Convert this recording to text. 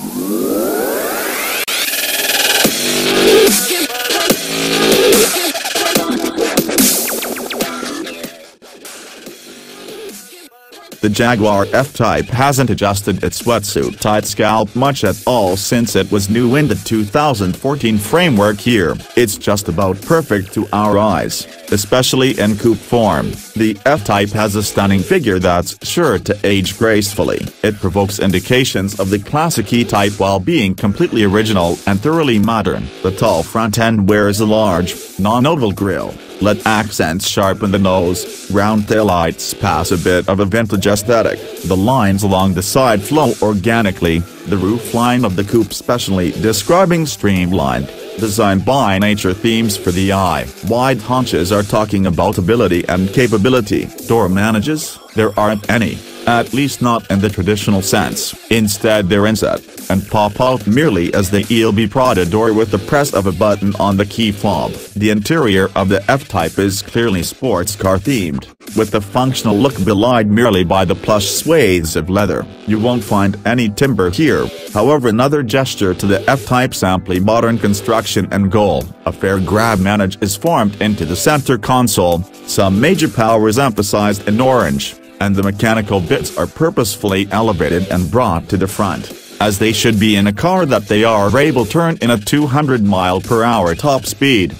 Mm-hmm. The Jaguar F-Type hasn't adjusted its wetsuit tight scalp much at all since it was new in the 2014 framework year, it's just about perfect to our eyes, especially in coupe form. The F-Type has a stunning figure that's sure to age gracefully. It provokes indications of the classic E-Type while being completely original and thoroughly modern. The tall front end wears a large, non-oval grille let accents sharpen the nose, round taillights pass a bit of a vintage aesthetic, the lines along the side flow organically, the roofline of the coupe specially describing streamlined, designed by nature themes for the eye. Wide haunches are talking about ability and capability. Door manages, there aren't any, at least not in the traditional sense. Instead they're inset, and pop out merely as the ELB Prada door with the press of a button on the key fob. The interior of the F-Type is clearly sports car themed, with the functional look belied merely by the plush swathes of leather. You won't find any timber here, however another gesture to the F-Type's amply modern construction and goal. A fair grab manage is formed into the center console, some major power is emphasized in orange, and the mechanical bits are purposefully elevated and brought to the front as they should be in a car that they are able to turn in a 200 mile per hour top speed.